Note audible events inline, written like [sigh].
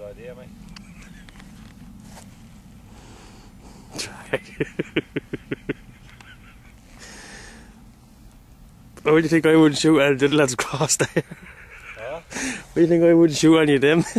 good idea, mate. [laughs] Why do you think I would shoot at the lads across there? Huh? Why do you think I would shoot any of them? [laughs]